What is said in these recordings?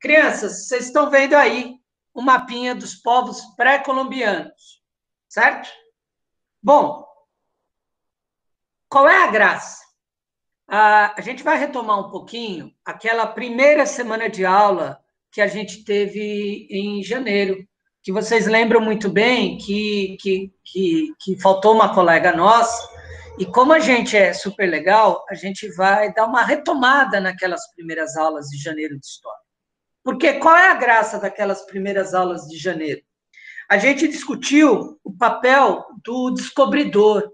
Crianças, vocês estão vendo aí o mapinha dos povos pré-colombianos, certo? Bom, qual é a graça? Ah, a gente vai retomar um pouquinho aquela primeira semana de aula que a gente teve em janeiro, que vocês lembram muito bem que, que, que, que faltou uma colega nossa, e como a gente é super legal, a gente vai dar uma retomada naquelas primeiras aulas de janeiro de história. Porque qual é a graça daquelas primeiras aulas de janeiro? A gente discutiu o papel do descobridor,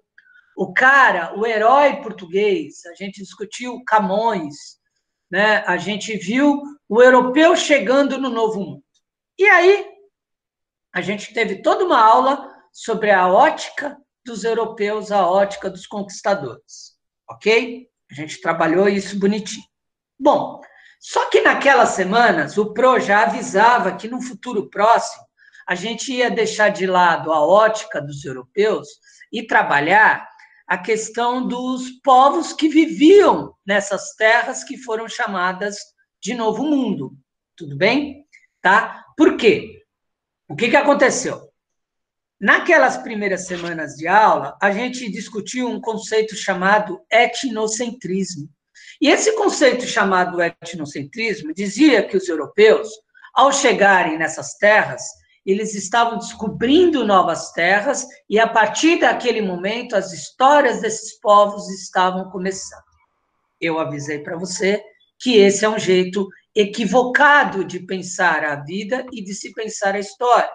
o cara, o herói português, a gente discutiu Camões, né? a gente viu o europeu chegando no novo mundo. E aí, a gente teve toda uma aula sobre a ótica dos europeus, a ótica dos conquistadores, ok? A gente trabalhou isso bonitinho. Bom, só que naquelas semanas, o PRO já avisava que no futuro próximo a gente ia deixar de lado a ótica dos europeus e trabalhar a questão dos povos que viviam nessas terras que foram chamadas de Novo Mundo. Tudo bem? Tá? Por quê? O que, que aconteceu? Naquelas primeiras semanas de aula, a gente discutiu um conceito chamado etnocentrismo. E esse conceito chamado etnocentrismo dizia que os europeus, ao chegarem nessas terras, eles estavam descobrindo novas terras e a partir daquele momento as histórias desses povos estavam começando. Eu avisei para você que esse é um jeito equivocado de pensar a vida e de se pensar a história.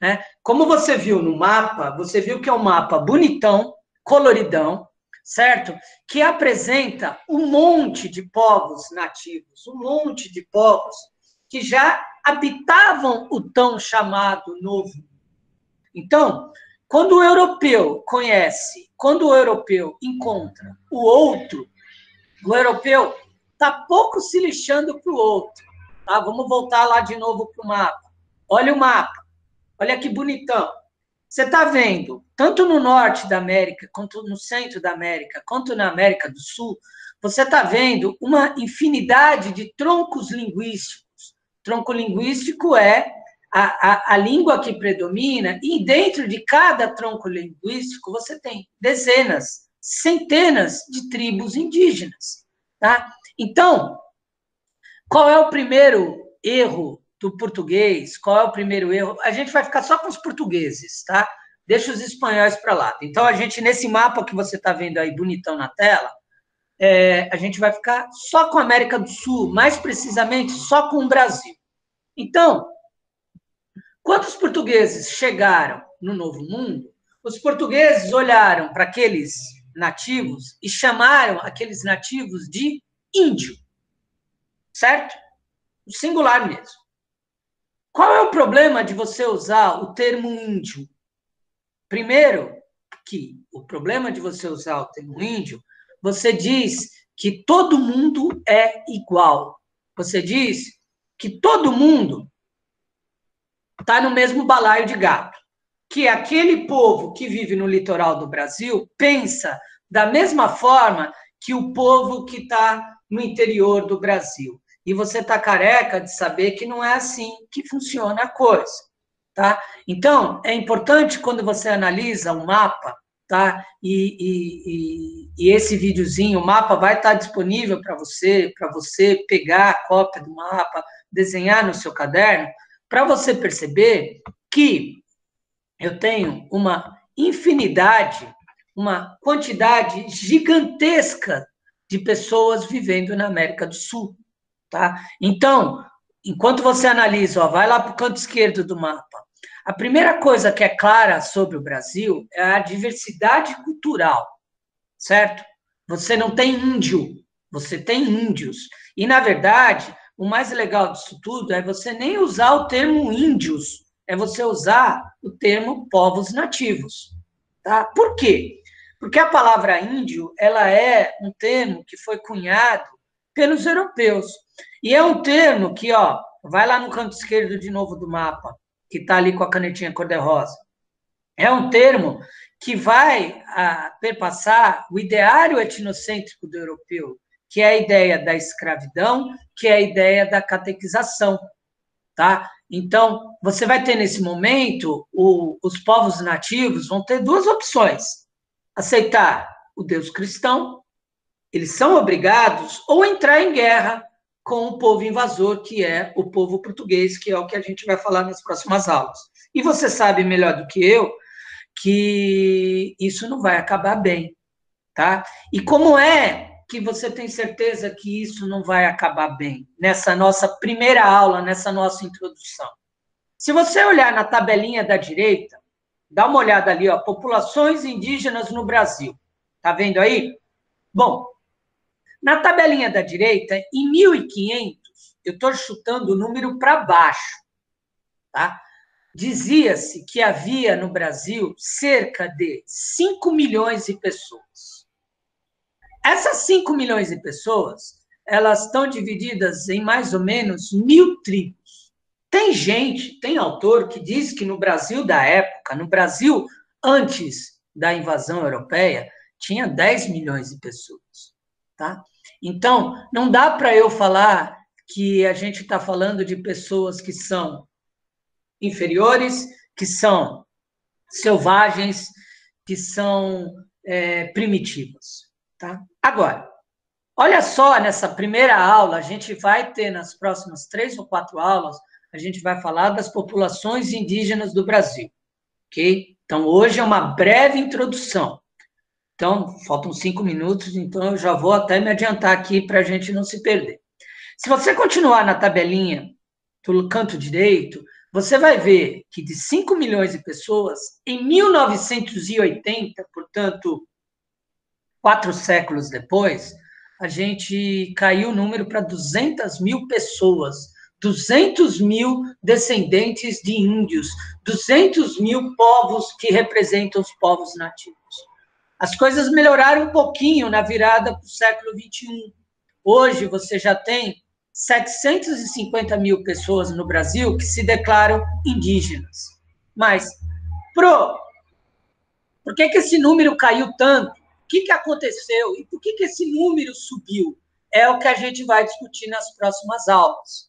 Né? Como você viu no mapa, você viu que é um mapa bonitão, coloridão, certo? Que apresenta um monte de povos nativos, um monte de povos que já habitavam o tão chamado Novo Então, quando o europeu conhece, quando o europeu encontra o outro, o europeu está pouco se lixando para o outro. Tá? Vamos voltar lá de novo para o mapa. Olha o mapa. Olha que bonitão. Você está vendo, tanto no norte da América, quanto no centro da América, quanto na América do Sul, você está vendo uma infinidade de troncos linguísticos Tronco linguístico é a, a, a, língua que predomina, e dentro de cada tronco linguístico você tem dezenas, centenas de tribos indígenas. Tá? Então, qual é o primeiro erro do português? Qual é o primeiro erro? A gente vai ficar só com os portugueses, tá? Deixa os espanhóis para lá. Então, a gente, nesse mapa que você está vendo aí bonitão na tela, é, a gente vai ficar só com a América do Sul, mais precisamente só com o Brasil. Então, quando os portugueses chegaram no Novo Mundo, os portugueses olharam para aqueles nativos e chamaram aqueles nativos de índio. Certo? O singular mesmo. Qual é o problema de você usar o termo índio? Primeiro, que o problema de você usar o termo índio você diz que todo mundo é igual. Você diz que todo mundo está no mesmo balaio de gato. Que aquele povo que vive no litoral do Brasil pensa da mesma forma que o povo que está no interior do Brasil. E você está careca de saber que não é assim que funciona a coisa. Tá? Então, é importante quando você analisa um mapa, tá? E, e, e, e esse videozinho, o mapa vai estar disponível para você, para você pegar a cópia do mapa, desenhar no seu caderno, para você perceber que eu tenho uma infinidade, uma quantidade gigantesca de pessoas vivendo na América do Sul, tá? Então, enquanto você analisa, ó, vai lá para o canto esquerdo do mapa, a primeira coisa que é clara sobre o Brasil é a diversidade cultural, certo? Você não tem índio, você tem índios. E, na verdade, o mais legal disso tudo é você nem usar o termo índios, é você usar o termo povos nativos. Tá? Por quê? Porque a palavra índio, ela é um termo que foi cunhado pelos europeus. E é um termo que, ó, vai lá no canto esquerdo de novo do mapa que está ali com a canetinha cor-de-rosa. É um termo que vai a, perpassar o ideário etnocêntrico do europeu, que é a ideia da escravidão, que é a ideia da catequização, tá? Então, você vai ter nesse momento, o, os povos nativos vão ter duas opções: aceitar o Deus cristão, eles são obrigados, ou entrar em guerra com o povo invasor, que é o povo português, que é o que a gente vai falar nas próximas aulas. E você sabe melhor do que eu que isso não vai acabar bem, tá? E como é que você tem certeza que isso não vai acabar bem nessa nossa primeira aula, nessa nossa introdução? Se você olhar na tabelinha da direita, dá uma olhada ali, ó, populações indígenas no Brasil. Tá vendo aí? Bom, na tabelinha da direita, em 1500, eu estou chutando o número para baixo, tá? Dizia-se que havia no Brasil cerca de 5 milhões de pessoas. Essas 5 milhões de pessoas, elas estão divididas em mais ou menos mil tribos. Tem gente, tem autor que diz que no Brasil da época, no Brasil antes da invasão europeia, tinha 10 milhões de pessoas, tá? Então, não dá para eu falar que a gente está falando de pessoas que são inferiores, que são selvagens, que são é, primitivas. Tá? Agora, olha só, nessa primeira aula, a gente vai ter nas próximas três ou quatro aulas, a gente vai falar das populações indígenas do Brasil. Ok? Então, hoje é uma breve introdução. Então, faltam cinco minutos, então eu já vou até me adiantar aqui para a gente não se perder. Se você continuar na tabelinha do canto direito, você vai ver que de 5 milhões de pessoas, em 1980, portanto, quatro séculos depois, a gente caiu o número para 200 mil pessoas, 200 mil descendentes de índios, 200 mil povos que representam os povos nativos. As coisas melhoraram um pouquinho na virada para o século XXI. Hoje você já tem 750 mil pessoas no Brasil que se declaram indígenas. Mas, pro, por que, que esse número caiu tanto? O que, que aconteceu? E por que, que esse número subiu? É o que a gente vai discutir nas próximas aulas.